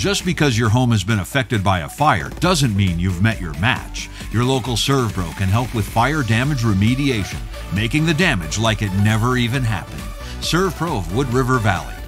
Just because your home has been affected by a fire doesn't mean you've met your match. Your local ServPro can help with fire damage remediation, making the damage like it never even happened. ServPro of Wood River Valley.